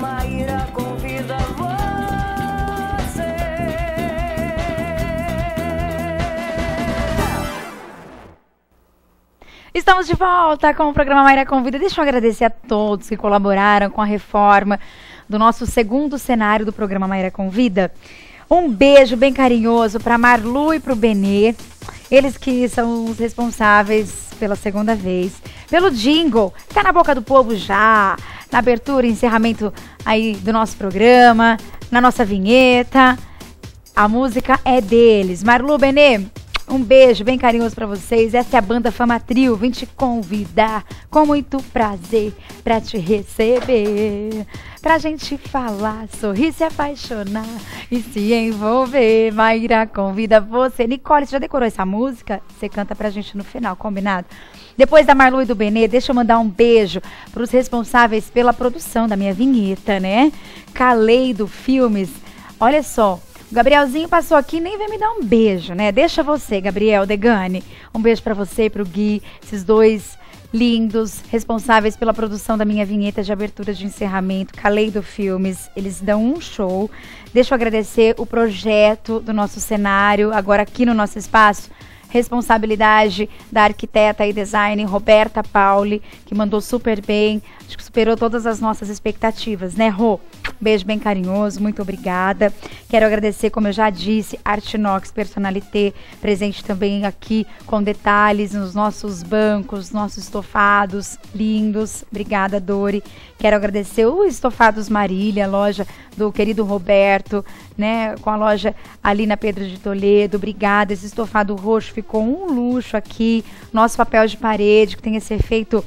Maíra convida você. Estamos de volta com o programa Maíra Convida. Deixa eu agradecer a todos que colaboraram com a reforma do nosso segundo cenário do programa Maíra Convida. Um beijo bem carinhoso para Marlu e para o Benê. Eles que são os responsáveis pela segunda vez. Pelo jingle, tá na boca do povo já. Na abertura e encerramento aí do nosso programa, na nossa vinheta. A música é deles. Marlu Benê, um beijo bem carinhoso para vocês. Essa é a banda Famatril. Vim te convidar com muito prazer para te receber. Pra gente falar, sorrir, se apaixonar e se envolver. Maíra convida você. Nicole, você já decorou essa música? Você canta pra gente no final, combinado? Depois da Marlu e do Benê, deixa eu mandar um beijo para os responsáveis pela produção da minha vinheta, né? Caleido Filmes. Olha só, o Gabrielzinho passou aqui nem veio me dar um beijo, né? Deixa você, Gabriel Degani. Um beijo para você e pro Gui, esses dois lindos, responsáveis pela produção da minha vinheta de abertura de encerramento, Caleido Filmes. Eles dão um show. Deixa eu agradecer o projeto do nosso cenário, agora aqui no nosso espaço. Responsabilidade da arquiteta e design Roberta Pauli, que mandou super bem. Acho que superou todas as nossas expectativas, né, Rô? Beijo bem carinhoso, muito obrigada. Quero agradecer, como eu já disse, Artinox Personalité, presente também aqui com detalhes nos nossos bancos, nossos estofados lindos. Obrigada, Dori. Quero agradecer o Estofados Marília, loja do querido Roberto, né, com a loja ali na Pedro de Toledo. Obrigada. Esse estofado roxo ficou um luxo aqui. Nosso papel de parede, que tem esse efeito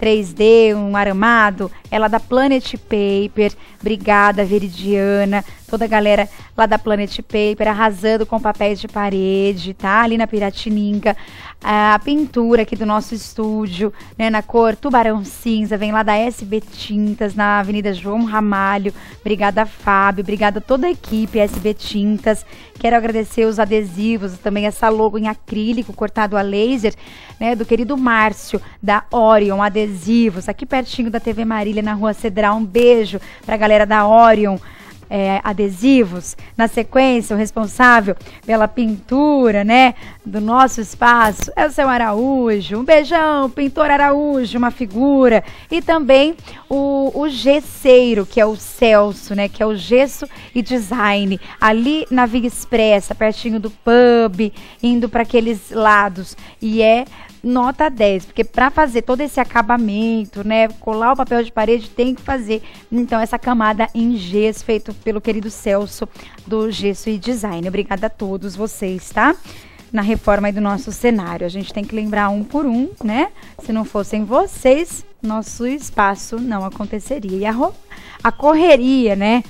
3D, um aramado, ela é da Planet Paper. Obrigada, Veridiana, toda a galera lá da Planet Paper arrasando com papéis de parede, tá? Ali na Piratininga. A pintura aqui do nosso estúdio, né, na cor tubarão cinza, vem lá da SB Tintas, na Avenida João Ramalho. Obrigada, Fábio. Obrigada a toda a equipe SB Tintas. Quero agradecer os adesivos, também essa logo em acrílico cortado a laser, né, do querido Márcio, da Orion Adesivos, aqui pertinho da TV Marília, na Rua Cedral. Um beijo pra galera da Orion é, adesivos. Na sequência, o responsável pela pintura, né, do nosso espaço é o seu Araújo. Um beijão, pintor Araújo, uma figura. E também o, o gesseiro, que é o Celso, né, que é o gesso e design. Ali na Via Expressa, pertinho do pub, indo para aqueles lados. E é nota 10, porque para fazer todo esse acabamento, né, colar o papel de parede tem que fazer então essa camada em gesso feito pelo querido Celso do Gesso e Design. Obrigada a todos vocês, tá? Na reforma do nosso cenário. A gente tem que lembrar um por um, né? Se não fossem vocês, nosso espaço não aconteceria. E a, a correria, né?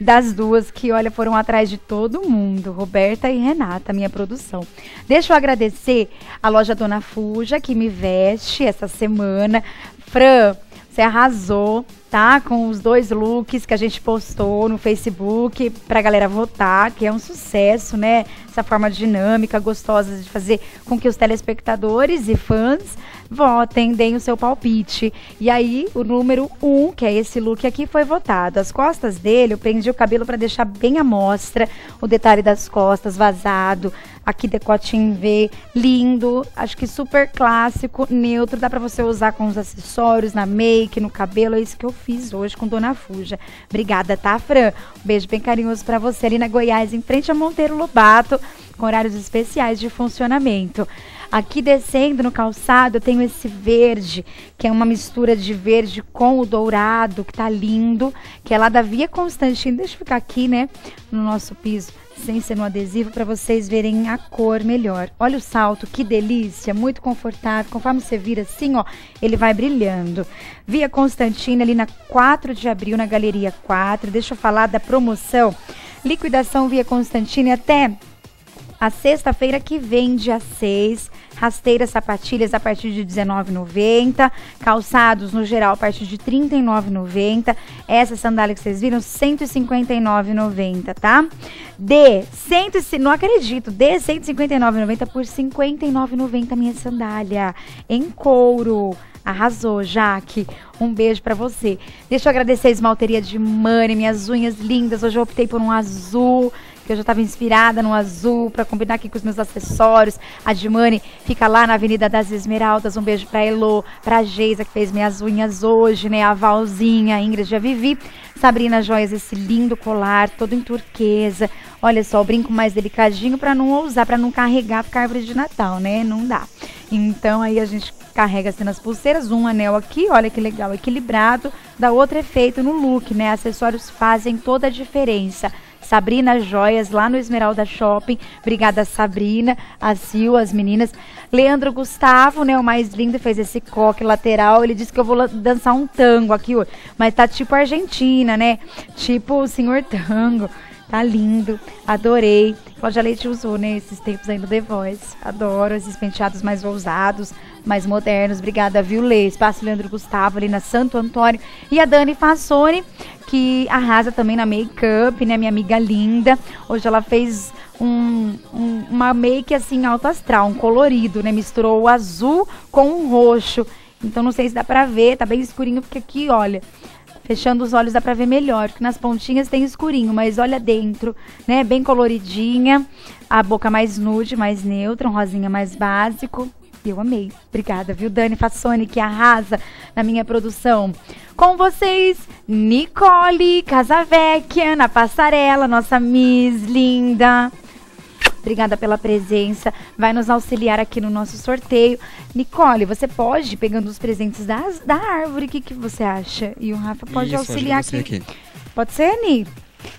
Das duas que, olha, foram atrás de todo mundo, Roberta e Renata, minha produção. Deixa eu agradecer a loja Dona Fuja, que me veste essa semana. Fran, você arrasou, tá? Com os dois looks que a gente postou no Facebook pra galera votar, que é um sucesso, né? Essa forma dinâmica, gostosa de fazer com que os telespectadores e fãs votem, deem o seu palpite. E aí, o número 1, um, que é esse look aqui, foi votado. As costas dele, eu prendi o cabelo para deixar bem à mostra, o detalhe das costas vazado, aqui decote em V, lindo, acho que super clássico, neutro, dá para você usar com os acessórios, na make, no cabelo, é isso que eu fiz hoje com Dona Fuja. Obrigada, tá, Fran? Um beijo bem carinhoso para você ali na Goiás, em frente a Monteiro Lobato, com horários especiais de funcionamento. Aqui descendo no calçado eu tenho esse verde, que é uma mistura de verde com o dourado, que tá lindo, que é lá da Via Constantino. Deixa eu ficar aqui, né, no nosso piso, sem ser no adesivo, para vocês verem a cor melhor. Olha o salto, que delícia, muito confortável. Conforme você vira assim, ó, ele vai brilhando. Via Constantina, ali na 4 de abril, na Galeria 4. Deixa eu falar da promoção. Liquidação Via Constantina até a sexta-feira que vem, dia 6, rasteiras, sapatilhas a partir de R$19,90, calçados no geral a partir de R$39,90. Essa sandália que vocês viram, R$159,90, tá? D, 100, não acredito, D R$159,90 por R$59,90 minha sandália em couro. Arrasou, Jaque. Um beijo pra você. Deixa eu agradecer a esmalteria de Mani, minhas unhas lindas. Hoje eu optei por um azul, que eu já estava inspirada no azul para combinar aqui com os meus acessórios. A Dimani fica lá na Avenida das Esmeraldas. Um beijo pra Elo, pra Geisa, que fez minhas unhas hoje, né? A Valzinha, a Ingrid já vivi. Sabrina Joias, esse lindo colar, todo em turquesa. Olha só, o brinco mais delicadinho para não usar, para não carregar, ficar árvore de Natal, né? Não dá. Então aí a gente carrega assim nas pulseiras, um anel aqui, olha que legal, equilibrado, da outra é feito no look, né? Acessórios fazem toda a diferença. Sabrina Joias, lá no Esmeralda Shopping. Obrigada, Sabrina, a Sil, as meninas. Leandro Gustavo, né, o mais lindo, fez esse coque lateral. Ele disse que eu vou dançar um tango aqui, mas tá tipo Argentina, né? Tipo o senhor tango. Tá lindo, adorei. Cláudia Leite usou, né, esses tempos aí no The Voice. Adoro esses penteados mais ousados, mais modernos. Obrigada, viu, Lê? Espaço Leandro Gustavo, ali na Santo Antônio. E a Dani Fassoni, que arrasa também na make-up, né, minha amiga linda. Hoje ela fez um, um, uma make, assim, alto astral, um colorido, né? Misturou o azul com o roxo. Então, não sei se dá pra ver, tá bem escurinho, porque aqui, olha... Fechando os olhos dá pra ver melhor, porque nas pontinhas tem escurinho, mas olha dentro, né? Bem coloridinha, a boca mais nude, mais neutra, um rosinha mais básico. Eu amei. Obrigada, viu, Dani Fassoni, que arrasa na minha produção. Com vocês, Nicole Casavecchia, na passarela, nossa Miss linda. Obrigada pela presença. Vai nos auxiliar aqui no nosso sorteio. Nicole, você pode, pegando os presentes das, da árvore, o que, que você acha? E o Rafa pode Isso, auxiliar aqui. aqui. Pode ser, Ni?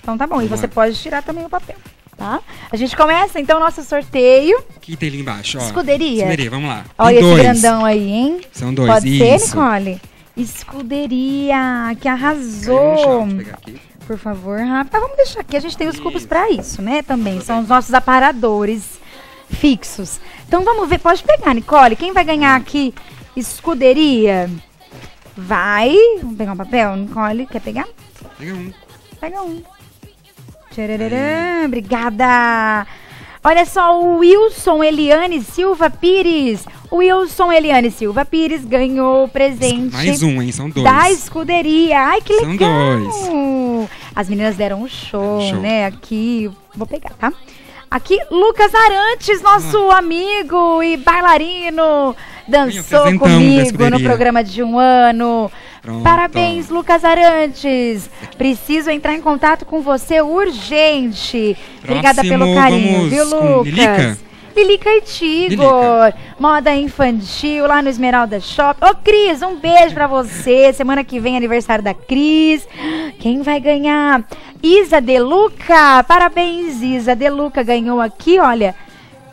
Então tá bom. e Vamos você lá. pode tirar também o papel, tá? A gente começa então o nosso sorteio. O que tem ali embaixo? Ó. Escuderia. Escuderia, vamos lá. Olha esse grandão aí, hein? São dois, Pode isso. ser, Nicole? Escuderia, que arrasou. Por favor, Rafa. Vamos deixar aqui. A gente tem os cubos pra isso, né? Também. São os nossos aparadores fixos. Então vamos ver. Pode pegar, Nicole. Quem vai ganhar aqui? Escuderia. Vai. Vamos pegar um papel, Nicole. Quer pegar? Pega um. Pega um. Obrigada. Olha só, o Wilson Eliane Silva Pires. O Wilson Eliane Silva Pires ganhou o presente Mais um, hein? São dois. da escuderia. Ai, que São legal! dois. As meninas deram um show, Show. né? Aqui, vou pegar, tá? Aqui, Lucas Arantes, nosso amigo e bailarino, dançou comigo no programa de um ano. Pronto. Parabéns, Lucas Arantes. Preciso entrar em contato com você urgente. Obrigada Próximo, pelo carinho, viu, Lucas? Lilica? Lilica e Tigor. Moda infantil lá no Esmeralda Shop. Ô, Cris, um beijo pra você. Semana que vem, aniversário da Cris. Quem vai ganhar? Isa Deluca. Parabéns, Isa Deluca. Ganhou aqui, olha,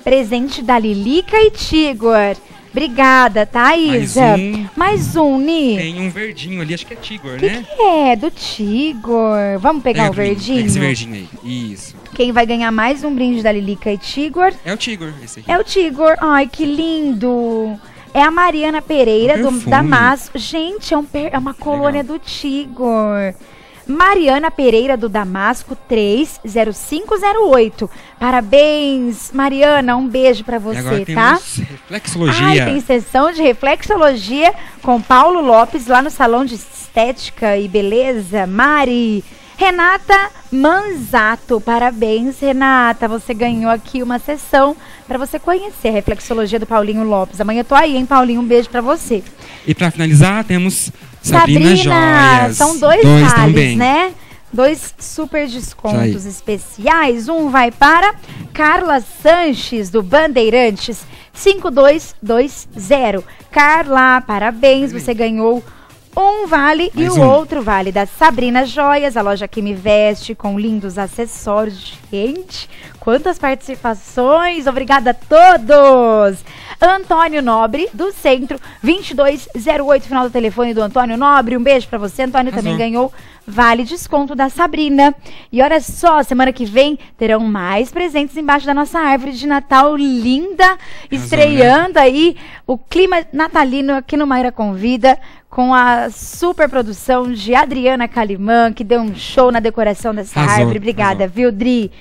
presente da Lilica e Tigor. Obrigada, tá, Mais um. Mais um, Ni. Tem um verdinho ali, acho que é Tigor, O que, né? que é? Do Tigor. Vamos pegar Pega o verdinho? Esse verdinho aí. Isso. Quem vai ganhar mais um brinde da Lilica e Tigor É o Tigor, esse aqui. é o Tigor. Ai, que lindo. É a Mariana Pereira do perfume. Damasco. Gente, é, um é uma colônia do Tigor. Mariana Pereira do Damasco 30508. Parabéns, Mariana. Um beijo pra e agora você, tá? reflexologia. Ai, tem sessão de reflexologia com Paulo Lopes lá no Salão de Estética e Beleza. Mari. Renata Manzato, parabéns, Renata. Você ganhou aqui uma sessão para você conhecer a reflexologia do Paulinho Lopes. Amanhã eu tô aí, hein, Paulinho? Um beijo para você. E pra finalizar, temos Sabrina, Joias. são dois, dois vales, também. né? Dois super descontos especiais. Um vai para Carla Sanches, do Bandeirantes 5220. Carla, parabéns, você ganhou um vale e Mais o um. outro vale da Sabrina Joias, a loja que me veste com lindos acessórios. Gente, quantas participações! Obrigada a todos! Antônio Nobre, do Centro, 2208, final do telefone do Antônio Nobre. Um beijo pra você. Antônio também Arrasou. ganhou vale desconto da Sabrina. E olha só, semana que vem terão mais presentes embaixo da nossa árvore de Natal linda, estreando aí o clima natalino aqui no Maíra Convida. Com a super produção de Adriana Calimã, que deu um show na decoração dessa árvore. Obrigada, arrasou. viu, Dri?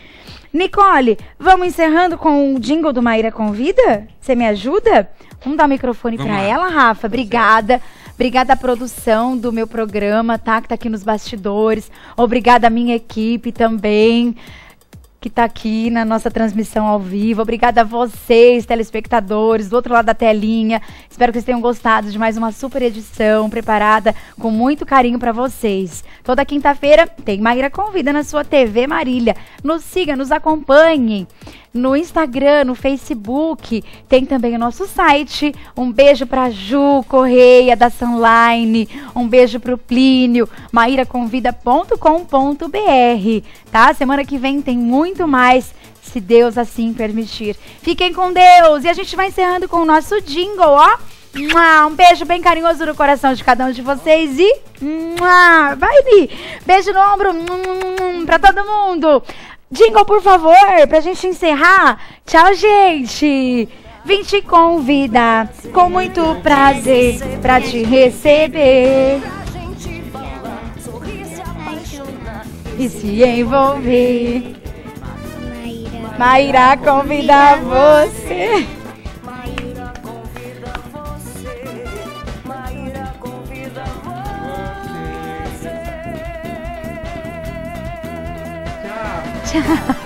Nicole, vamos encerrando com o jingle do Maíra Convida? Você me ajuda? Vamos dar o microfone para ela, Rafa. Obrigada. Obrigada à produção do meu programa, tá? Que tá aqui nos bastidores. Obrigada à minha equipe também que está aqui na nossa transmissão ao vivo. Obrigada a vocês, telespectadores, do outro lado da telinha. Espero que vocês tenham gostado de mais uma super edição preparada com muito carinho para vocês. Toda quinta-feira tem Maíra Convida na sua TV Marília. Nos siga, nos acompanhe no Instagram, no Facebook, tem também o nosso site. Um beijo pra Ju Correia da Sunline, um beijo pro Plínio, mairaconvida.com.br, tá? Semana que vem tem muito mais, se Deus assim permitir. Fiquem com Deus e a gente vai encerrando com o nosso jingle, ó. Um beijo bem carinhoso no coração de cada um de vocês e vai Bi. Beijo no ombro pra todo mundo. Jingle, por favor, pra gente encerrar. Tchau, gente. Vim te convidar com muito prazer pra te receber e se envolver. Maíra convida você. Ciao.